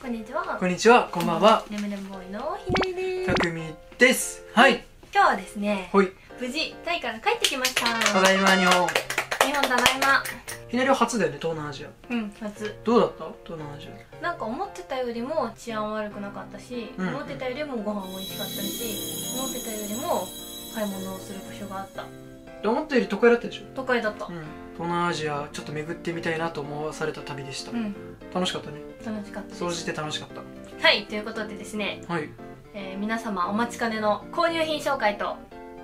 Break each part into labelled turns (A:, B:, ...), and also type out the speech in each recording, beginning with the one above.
A: こんにちは
B: こんにちは、こんばんは。
A: ねむねむボーイのひなりです
B: たくみです。はい。
A: 今日はですね
B: ほい。
A: 無事タイから帰ってきました
B: ただいま日本。
A: 日本ただいま
B: ひなりは初だよね、東南アジア。
A: うん夏
B: どうだった？東南アジ
A: なんか思ってたよりも治安悪くなかったし、
B: うん
A: 思ってたよりもご飯美味しかったし思ってたよりも買い物をする場所があった
B: 思ったより都会だったでしょ？
A: 都会だった
B: うん。東南アジア、ちょっと巡ってみたいなと思わされた旅でした。
A: うん
B: 楽しかったね。
A: 楽しかったです
B: 総じて楽しかった。
A: はいということでですね、
B: はい。イ
A: えー皆様お待ちかねの購入品紹介と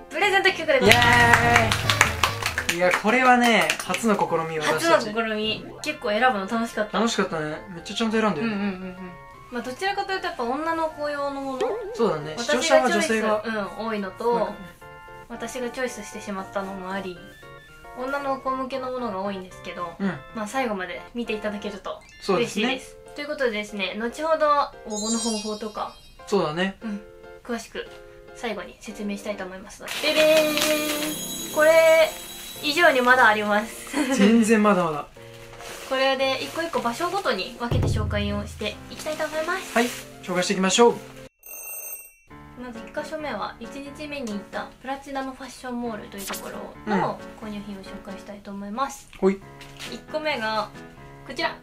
A: プレゼント企画で
B: エ
A: ございます
B: いや、これはね、初の試み私
A: 初の。試み結構選ぶの楽しかった
B: 楽しかったね。めっちゃちゃんと選んでる、
A: うんうんうんうんまあどちらかというとやっぱ女の子用のもの
B: そうだね。視聴
A: 私
B: 者は女性が。
A: うん、多いのと、
B: うん
A: 私がチョイスしてしまったのもあり女の子向けのものが多いんですけど、
B: うん。
A: まあ、最後まで見ていただけると嬉しいですということでですね後ほど応募の方法とか
B: そうだね。
A: 詳しく最後に説明したいと思いますのでででーんこれ以上にまだあります
B: 全然まだまだ。
A: これで一個一個場所ごとに分けて紹介をしていきたいと思います
B: はい。紹介していきましょう。
A: まず1箇所目は1日目に行ったプラチナムファッションモールというところの購入品を紹介したいと思います、
B: ほい。
A: 1個目がこちら。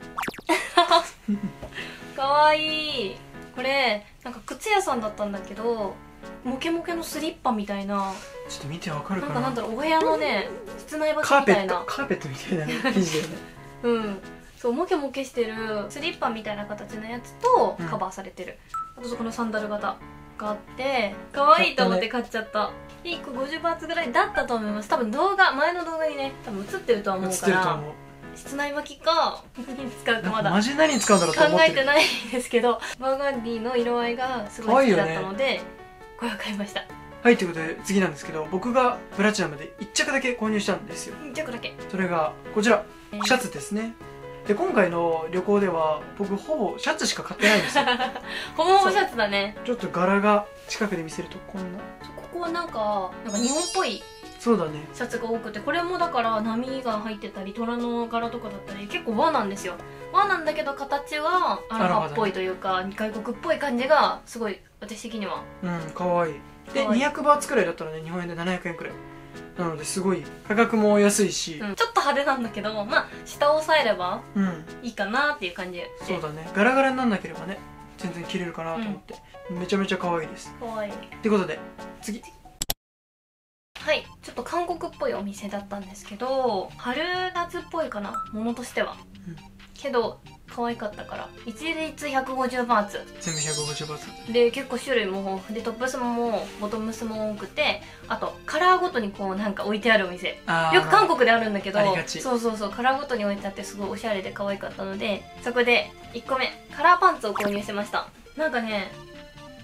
A: かわいい。これなんか靴屋さんだったんだけどモケモケのスリッパみたいな。
B: ちょっと見てわかるかな。
A: なんかなんだろうお部屋のね室内履き
B: カーペット
A: みたいな
B: カーペットみたいなね生地だよね。
A: うん。そうモケモケしてるスリッパみたいな形のやつと
B: うん。
A: カバーされてる、あとそこのサンダル型があって可愛いと思って買っちゃった。1個50バーツぐらいだったと思います。多分動画前の動画にね多分映ってるとは思うから。室内履きか何に使うかまだ。
B: マジ何に使うんだろうと
A: 考えてないんですけどバーガンディの色合いがすごい好きだったので、これを買いました。
B: はいということで次なんですけど僕がプラチナムで1着だけ購入したんですよ。
A: 1着だけ。
B: それがこちら。
A: えー
B: シャツですねで今回の旅行では僕ほぼシャツしか買ってないんですよ。
A: ホモホモシャツだね。
B: ちょっと柄が近くで見せるとこんな。
A: ここはなんかなんか日本っぽい
B: そうだね。
A: シャツが多くてこれもだから波が入ってたり虎の柄とかだったり結構和なんですよ。和なんだけど形はアラファっぽいというか外国っぽい感じがすごい私的には。
B: うんかわい。いで
A: かわい。い
B: 200バーツくらいだったらね日本円で700円くらいなのですごい価格も安いし。
A: うん。ちょっと派手なんだけどまあ下を押さえれば
B: うん。
A: いいかなっていう感じ。で
B: そうだね。ガラガラになんなければね全然着れるかなと思って、めちゃめちゃ可愛いです。
A: かわいい。
B: ってことで次。
A: はい。ちょっと韓国っぽいお店だったんですけど春夏っぽいかなものとしては、
B: うん。
A: けど可愛かったから。一律150バーツ。
B: 全部150バーツ。
A: で結構種類も豊富。でトップスもボトムスも多くてあとカラーごとにこうなんか置いてあるお店。よく韓国であるんだけどそうそうそう。カラーごとに置いてあってすごいおしゃれで可愛かったのでそこで1個目。カラーパンツを購入しました。なんかね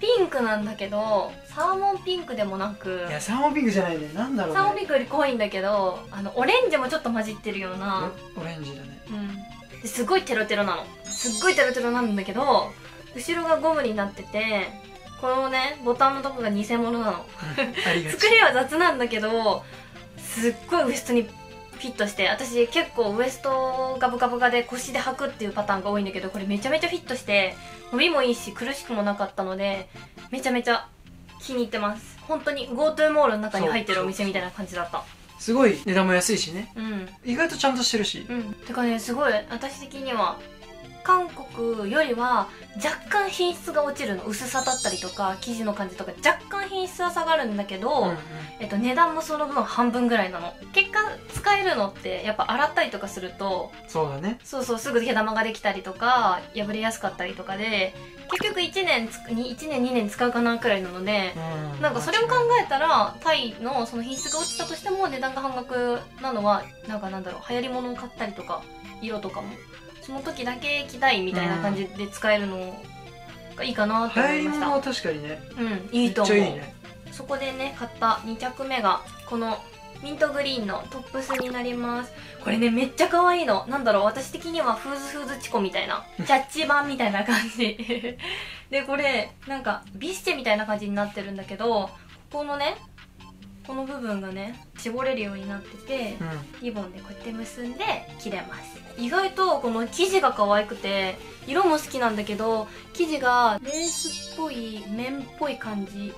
A: ピンクなんだけどサーモンピンクでもなく。
B: いやサーモンピンクじゃないね。なんだろうね。
A: サーモンピンクより濃いんだけどあのオレンジもちょっと混じってるような、
B: オレンジだね。
A: うん、ですごいテロテロなの。すっごいテロテロなんだけど後ろがゴムになっててこのねボタンのとこが偽物なの。作りは雑なんだけどすっごいウエストにフィットして私結構ウエストガブガブガで腰で履くっていうパターンが多いんだけどこれめちゃめちゃフィットして伸びもいいし苦しくもなかったのでめちゃめちゃ気に入ってます。本当に GoTo モールの中に入ってるお店みたいな感じだった
B: すごい値段も安いしね。
A: うん。
B: 意外とちゃんとしてるし。
A: うん。てかねすごい。私的には韓国よりは若干品質が落ちるの。薄さだったりとか生地の感じとか若干品質は下がるんだけど、
B: うんうん。
A: えっと、値段もその分半分ぐらいなの。結果使えるのってやっぱ洗ったりとかすると
B: そうだね。
A: そうそうすぐ毛玉ができたりとか破れやすかったりとかで結局1年つくに1年2年使うかなくらいなので
B: うん。
A: なんかそれを考えたらタイのその品質が落ちたとしても値段が半額なのはなんかなんだろう流行り物を買ったりとか色とかもその時だけ着たいみたいな感じで使えるのがいいかなって
B: 流
A: 思いました。
B: 行り物は確かにね。
A: うんいいと
B: めっ
A: 思う
B: ちゃいいね。
A: そこでね買った2着目がこのミントグリーンのトップスになります。これねめっちゃ可愛いの。なんだろう。私的にはフーズフーズチコみたいな。キャッチ版みたいな感じ。でこれなんかビスチェみたいな感じになってるんだけどここのねこの部分がね絞れるようになってて
B: うん。
A: リボンでこうやって結んで切れます。意外とこの生地が可愛くて色も好きなんだけど生地がレースっぽい綿っぽい感じ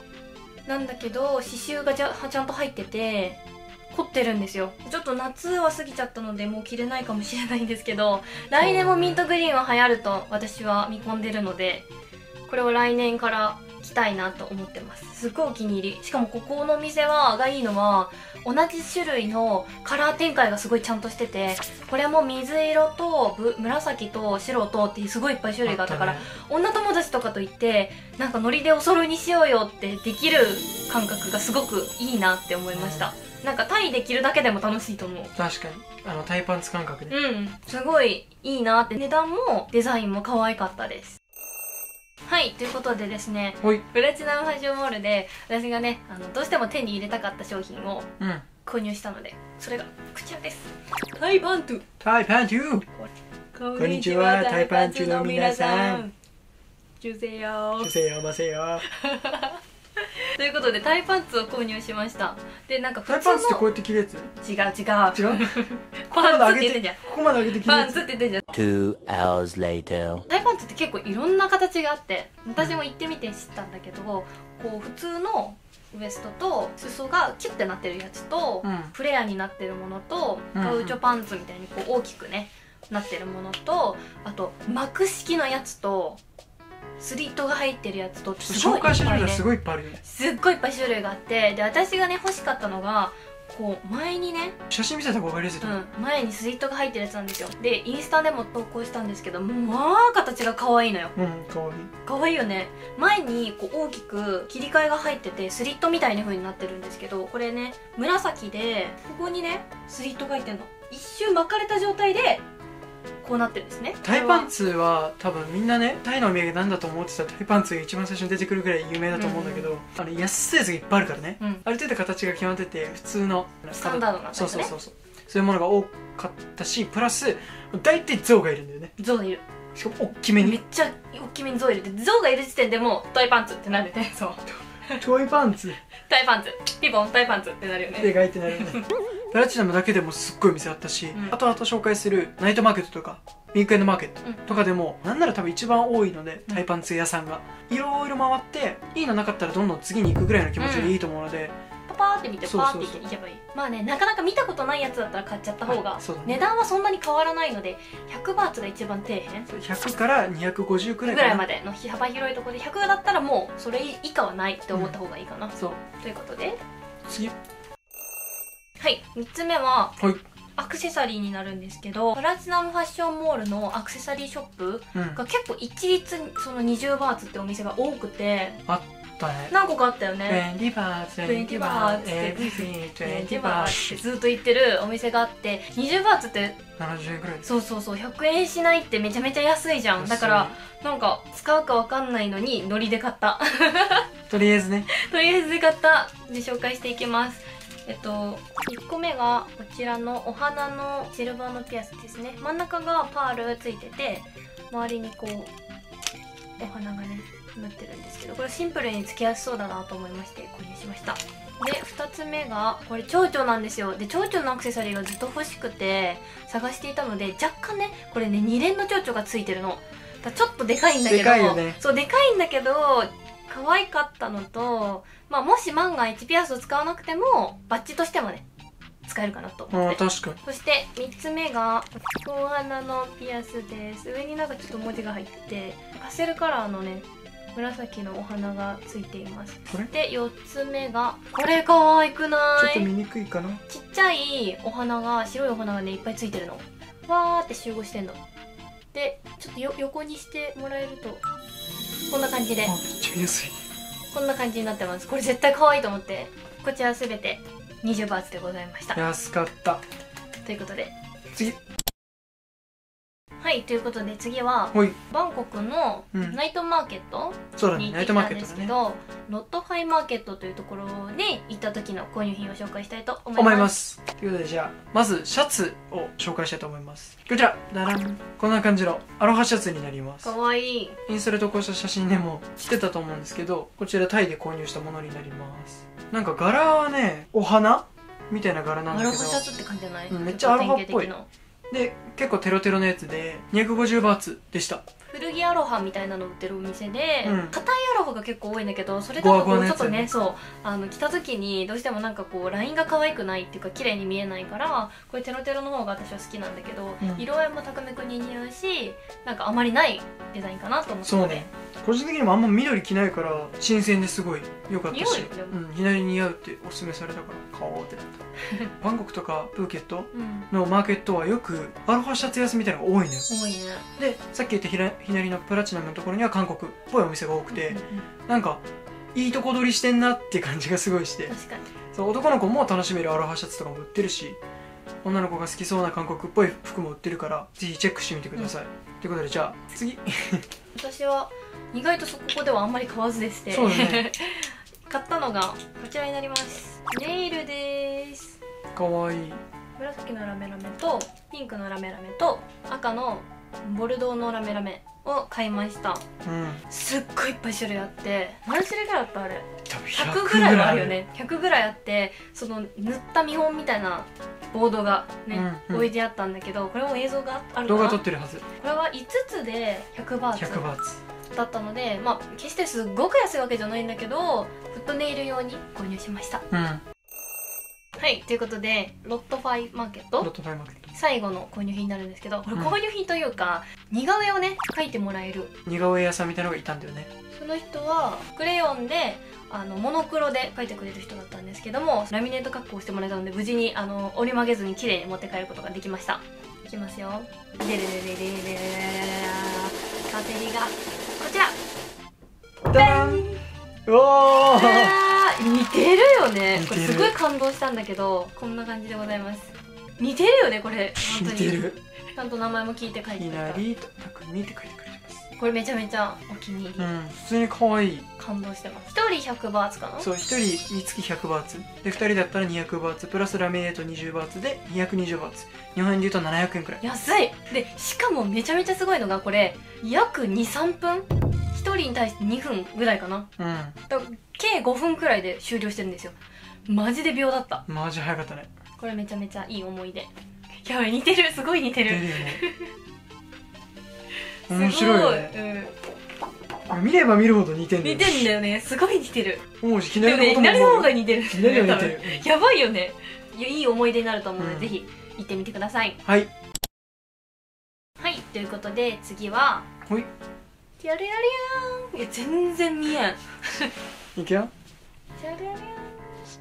A: なんだけど刺繍がじゃちゃんと入ってて凝ってるんですよ。ちょっと夏は過ぎちゃったのでもう着れないかもしれないんですけど来年もミントグリーンは流行ると私は見込んでるのでこれを来年から着たいなと思ってます。すっごいお気に入り。しかもここのお店はがいいのは同じ種類のカラー展開がすごいちゃんとしててこれも水色とぶ紫と白とってすごいいっぱい種類があったから
B: ね。
A: 女友達とかと行ってなんかノリでお揃いにしようよってできる感覚がすごくいいなって思いました、なんかタイで着るだけでも楽しいと思う。
B: 確かに。あのタイパンツ感覚ね。
A: うん。すごいいいなって。値段もデザインも可愛かったですはいということでですね
B: ほい。
A: プラチナムファッションモールで私がねあのどうしても手に入れたかった商品を
B: うん。
A: 購入したのでそれがこちらです。タイパント。ゥ
B: タイパンツ
A: こ
B: んにちはタイパンチの皆さん。
A: ジュゼよ
B: 主せよませよ
A: ということでタイパンツを購入しました。でなんか普
B: タイパンツってこうやって着るやつ？
A: 違う違う。
B: 違う？
A: パンツって言ってんじゃん。
B: ここまで上げて着る
A: パンツって言ってんじゃん。
C: Two hours later.
A: タイパンツって結構いろんな形があって私も行ってみて知ったんだけどこう普通のウエストと裾がキュッてなってるやつと、
B: うん。
A: フレアになってるものと
B: うん。
A: ガウチョパンツみたいにこう大きくねなってるものとあと幕式のやつとスリットが入ってるやつとすごい
B: 紹介してる
A: いっぱいね。
B: すごいいっぱいあるよね
A: すっごいいっぱい種類があってで私がね欲しかったのがこう前にね
B: 写真見せた方が分かりやすいと思う、
A: うん、前にスリットが入ってるやつなんですよ。でインスタでも投稿したんですけどまあ形が可愛いのよ。
B: うん、かわいい。
A: 可愛いよね。前にこう大きく切り替えが入っててスリットみたいな風になってるんですけどこれね紫でここにねスリットが入ってるの。一周巻かれた状態でこうなってるんですね。
B: タイパンツは多分みんなねタイのお土産なんだと思ってたらタイパンツが一番最初に出てくるぐらい有名だと思うんだけど、あの安いやつがいっぱいあるからね、
A: うん。
B: ある程度形が決まってて普通の
A: スタンダードなね。
B: そうそうそうそう。そういうものが多かったしプラス大体象がいるんだよね。
A: ゾウがいる。
B: しかも大きめに。
A: めっちゃ大きめにゾウいる。でゾウがいる時点でもうタイパンツってなるね。そう。
B: トイパンツ。
A: タイパンツ。ピボンタイパンツってなるよね。
B: でかいってなるよね プラチナムだけでもすっごい店あったし、
A: ん。
B: あとあと紹介するナイトマーケットとかウィークエンドマーケット。
A: うん。
B: とかでも、なんなら多分一番多いのでタイパンツ屋さんが。いろいろ回っていいのなかったらどんどん次に行くぐらいの気持ちでいいと思うので、
A: パパーって見てパーって
B: そう。そうそう
A: いけばいい。まあねなかなか見たことないやつだったら買っちゃった方が。
B: ね。
A: 値段はそんなに変わらないので100バーツが一番底辺。
B: 100から250くらい
A: ぐらいまで。の幅広いところで100だったらもうそれ以下はないって思った方がいいかな、
B: そう。
A: ということで。
B: 次
A: はい3つ目は
B: はい。
A: アクセサリーになるんですけどプラチナムファッションモールのアクセサリーショップ
B: うん。
A: が結構一律にその20バーツってお店が多くて
B: だね。
A: 何個かあったよね。
B: 20バーツ
A: 20バーツって
B: 20
A: 20バーツってずっと言ってるお店があって20バーツって
B: 70円くらい。
A: そうそうそう100円しないってめちゃめちゃ安いじゃん。だからなんか使うかわかんないのにノリで買った。
B: とりあえずね。
A: とりあえず買った。で紹介していきますえっと1個目がこちらのお花のシルバーのピアスですね。真ん中がパールついてて周りにこうお花がねなってるんですけどこれシンプルにつけやすそうだなと思いまして購入しました。で2つ目がこれ蝶々なんですよ。で蝶々のアクセサリーがずっと欲しくて探していたので若干ねこれね2連の蝶々がついてるの。ちょっとでかいんだけど
B: でかいよね。
A: そうでかいんだけど可愛かったのと、まあ、もし万が一ピアスを使わなくてもバッジとしてもね使えるかなと思って。
B: 確かに。
A: そして3つ目がお花のピアスです。上になんかちょっと文字が入っててパステルカラーのね紫のお花がついています。
B: これ？
A: で4つ目がこれ可愛くない。
B: ちょっと見にくいかな。
A: ちっちゃいお花が白いお花がねいっぱいついてるの。わーって集合してんの。でちょっとよ横にしてもらえるとこんな感じで。
B: あめっちゃ安い
A: こんな感じになってます。これ絶対可愛いと思って。こちらすべて20バーツでございました。
B: 安かった。
A: ということで。
B: 次
A: はいということで次はバンコクの
B: うん。
A: ナイトマーケット
B: そうだねナイトマ
A: に行ってきたん
B: ーケットだね
A: ですけど、ロットファイマーケットというところに行った時の購入品を紹介したいと思います。
B: 思いますということでじゃあまずシャツを紹介したいと思います。こちら。ダラン。こんな感じのアロハシャツになります。
A: かわいい。
B: インスタで投稿した写真でも着てたと思うんですけどこちらタイで購入したものになります。なんか柄はねお花みたいな柄なん
A: ア
B: だけど。
A: ロハシャツって感じじゃない、
B: うんめっちゃアロハっぽいで結構テロテロのやつで250バーツでした。
A: 古着アロハみたいなの売ってるお店で
B: うん。
A: 硬、いアロハが結構多いんだけどそれだとこうちょっと
B: ね
A: ねそうあの着た時にどうしてもなんかこうラインが可愛くないっていうか綺麗に見えないからこれテロテロの方が私は好きなんだけど、
B: うん。
A: 色合いも高めくんに似合うしなんかあまりないデザインかなと思って
B: そうね。個人的にもあんま緑着ないから新鮮ですごい良かったし
A: う
B: ん、いきなり似合うっておすすめされたから買おうってなった。バンコクとかプーケット
A: うん。
B: のマーケットはよくアロハシャツ安みたいなのが多いのよ。
A: 多いね。
B: でさっき言った左のプラチナムのところには韓国っぽいお店が多くて、
A: うんうん
B: なんかいいとこ取りしてんなって感じがすごいして。
A: 確かに。
B: そう男の子も楽しめるアロハシャツとかも売ってるし女の子が好きそうな韓国っぽい服も売ってるからぜひチェックしてみてください、ということでじゃあ次。
A: 私は意外とそこではあんまり買わずでして
B: ね。
A: 買ったのがこちらになります。ネイルです。
B: かわいい。
A: 紫のラメラメとピンクのラメラメと赤のボルドーのラメラメを買いました。
B: うん。
A: すっごいいっぱい種類あって何種類ぐらいあったあれ。
B: 多分
A: 100ぐらいはあるよね。100ぐらいあってその塗った見本みたいなボードがね、
B: うんうん。
A: 置いてあったんだけどこれも映像があるか
B: 動画撮ってるはず。
A: れは5つで100バーツ
B: 100バーツ。
A: だったのでまあ決してすっごく安いわけじゃないんだけどフットネイル用に購入しました。
B: うん。
A: はいということでロットファイマーケット。
B: ロットファイマーケット
A: 最後の購入品になるんですけどこれ
B: うん
A: 購入品というか、似顔絵をね描いてもらえる。
B: 似顔絵屋さんみたいなのがいたんだよね。
A: その人はクレヨンであのモノクロで描いてくれる人だったんですけどもラミネート加工してもらえたので無事にあの折り曲げずに綺麗に持って帰ることができました。いきますよ。でれれれれれれれれカテリがこちら
B: ダンうおー
A: 似てるよねこれすごい感動したんだけどこんな感じでございます似てるよねこれ。
B: 似てる。
A: ちゃんと名前も聞いて書いて
B: い
A: くれた。
B: なりとたくみって書いてくれてます
A: これめちゃめちゃお気に入り、
B: うん普通に可愛い。
A: 感動してます。1人100バーツかな？
B: そう1人につき100バーツ。で2人だったら200バーツ。プラスラメネート20バーツで220バーツ。日本円で言うと700円くらい。
A: 安い。でしかもめちゃめちゃすごいのがこれ約23分？1人に対して2分ぐらいかな？
B: うん。
A: だ計5分くらいで終了してるんですよ。マジで秒だった。
B: マジ早かったね
A: これめちゃめちゃいい思い出。やばい似てる。すごい似てる。
B: ね。面白いよね。
A: すごい。うん。
B: 見れば見るほど似てんだよ
A: 似てんだよね。すごい似てる。もね
B: 左のことも。
A: 左の方が似てる
B: 左の方が似てる。
A: やばいよね。いやいい思い出になると思うので、
B: うん。
A: ぜひ行ってみてください。
B: はい。
A: はい。ということで次は
B: ほい。
A: ティャルヤリアンいや全然見えん。
B: いくよ。
A: ティャルヤリアン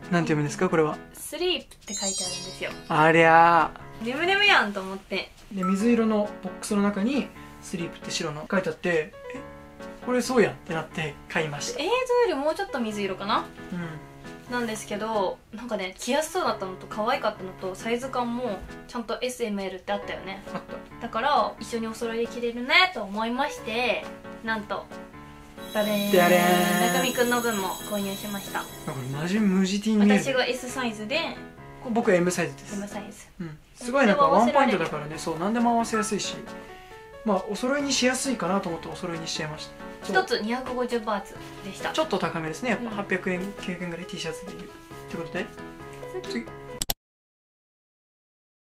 B: なんて読むんですか？これは。
A: スリープって書いてあるんですよ。
B: ありゃ
A: 眠々やんと思って。
B: ーで水色のボックスの中にスリープって白の書いてあってえこれそうやんってなって買いました。
A: 映像よりもうちょっと水色かな？
B: うん。
A: なんですけどなんかね着やすそうだったのと可愛かったのとサイズ感もちゃんと SML ってあったよね。
B: あった。
A: だから一緒にお揃いで着れるねと思いましてなんとダレーン
B: ダレーン
A: 中見くんの分も購入しました。
B: マジ無地 T に
A: 私が S サイズで
B: 僕 M サイズです。
A: M サイズ。
B: うん、すごいなんかワンポイントだからね。そう何でも合わせやすいし。まあお揃いにしやすいかなと思ってお揃いにしちゃいました。
A: 一つ250バーツでした。
B: ちょっと高めですね。やっぱ
A: うん。
B: 800円900円ぐらい T シャツでいうってことで。次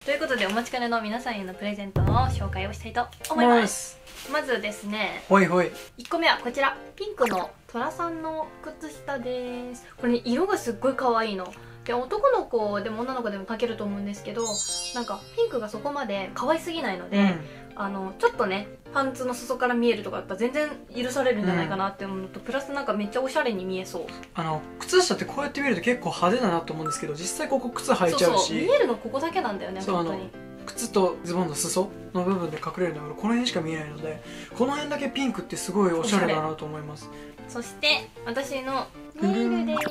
A: ということでお待ちかねの皆さんへのプレゼントの紹介をしたいと思います。
B: す。
A: まずですね
B: ほいほい。
A: 1個目はこちら。ピンクのトラさんの靴下です。これね色がすっごい可愛いので男の子でも女の子でも描けると思うんですけどなんかピンクがそこまで可愛すぎないので、あのちょっとねパンツの裾から見えるとかだったら全然許されるんじゃないかなって思うのと、プラスなんかめっちゃおしゃれに見えそう。
B: あの靴下ってこうやって見ると結構派手だなと思うんですけど実際ここ靴履いちゃうし。
A: 見えるのここだけなんだよね本当に。
B: 靴とズボンの裾の部分で隠れるんだけどこの辺しか見えないのでこの辺だけピンクってすごいおしゃれだなと思います。
A: そして私のネイルです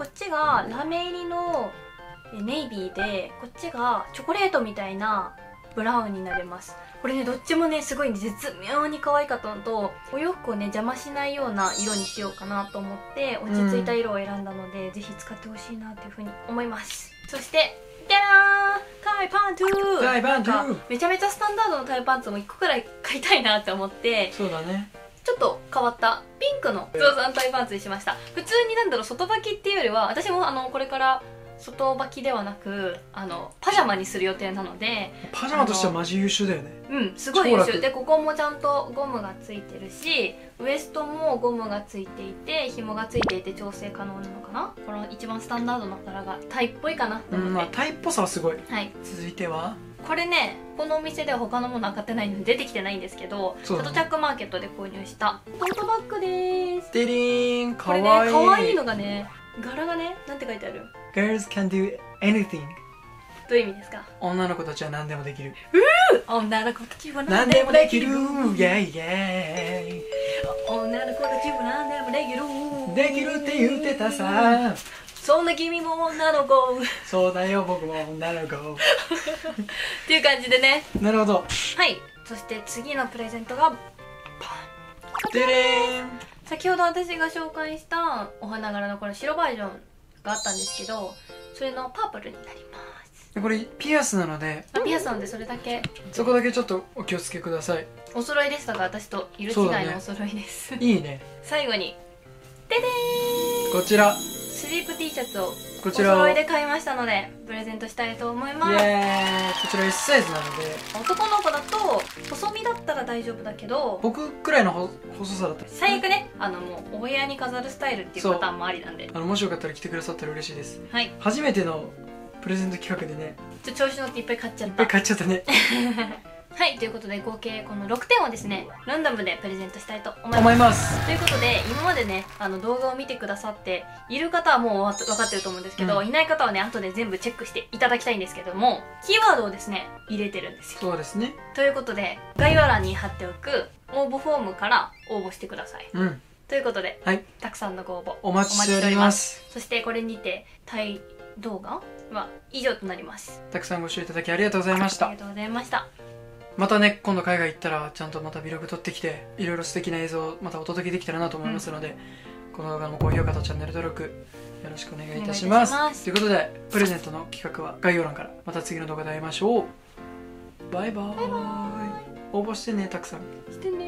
A: こっちがラメ入りのえネイビーでこっちがチョコレートみたいなブラウンになります。これねどっちもねすごい絶妙に可愛かったのとお洋服をね邪魔しないような色にしようかなと思って落ち着いた色を選んだので、ぜひ使ってほしいなというふうに思います。そしてじゃらーんタイパントゥー。
B: タイパントゥ
A: めちゃめちゃスタンダードのタイパンツも1個くらい買いたいなって思って
B: そうだね。
A: ちょっと変わったピンクのゾウさんタイパンツにしました。普通になんだろう外履きっていうよりは私もあのこれから外履きではなくあのパジャマにする予定なので
B: パジャマとしてはマジ優秀だよね。
A: うんすごい優秀。でここもちゃんとゴムがついてるしウエストもゴムがついていて紐がついていて調整可能なのかな？この一番スタンダードな柄がタイっぽいかなって。
B: うんまあタイっぽさはすごい。
A: はい。
B: 続いては？
A: これねこのお店では他のものは買ってないので出てきてないんですけどサトチャックマーケットで購入したトートバッグです。
B: デリーンか
A: これね
B: わいい。
A: 可愛いのがね柄がねなんて書いてある
B: ？Girls can do anything
A: どういう意味ですか？
B: 女の子たちは何でもできる。
A: 女の子たちは
B: 何でもできる。イェイイェイ。
A: 女の子たちは何でもできる。
B: できるって言ってたさ
A: そんな君も女の子。っ
B: そうだよ僕も女の子。
A: ていう感じでね。
B: なるほど。
A: はい。そして次のプレゼントが
B: デレーン
A: 先ほど私が紹介したお花柄のこの白バージョンがあったんですけどそれのパープルになります。
B: これピアスなので。
A: まあピアスなんでそれだけ。
B: そこだけちょっとお気をつけください。
A: お揃いでしたが私と色違いのお揃いです、
B: いいね。
A: 最後にででーん。
B: こちら
A: スリープ T シャツを
B: こ
A: お
B: ちらをイエ
A: 揃いで買いましたのでプレゼントしたいと思います。
B: こちら S サイズなので。
A: 男の子だと細身だったら大丈夫だけど
B: 僕くらいのほ細さだった。ら
A: 最悪ねあのもうお部屋に飾るスタイルっていうパターンもありなんで。
B: あのもしよかったら来てくださったら嬉しいです。
A: はい。
B: 初めてのプレゼント企画でね。
A: ちょ調子乗っていっぱい買っちゃっ
B: いったぱい買っちゃったね
A: はいということで合計この6点をですねランダムでプレゼントしたいと思います。
B: 思います。
A: ということで今までねあの動画を見てくださっている方はもうわ分かってると思うんですけど、
B: うん。
A: いない方はね後で全部チェックしていただきたいんですけどもキーワードをですね入れてるんですよ。
B: そうですね。
A: ということで概要欄に貼っておく応募フォームから応募してください。
B: うん。
A: ということで
B: はい。
A: たくさんのご応募
B: お待ちしております。
A: そしてこれにてタイ動画は以上となります。
B: たくさんご視聴いただきありがとうございました。
A: ありがとうございました
B: またね今度海外行ったらちゃんとまた Vlog 撮ってきていろいろ素敵な映像をまたお届けできたらなと思いますので、この動画の高評価とチャンネル登録よろしくお願いいたします。
A: ます。
B: ということでプレゼントの企画は概要欄からまた次の動画で会いましょう。バイバーイ。応募してねたくさん。
A: してね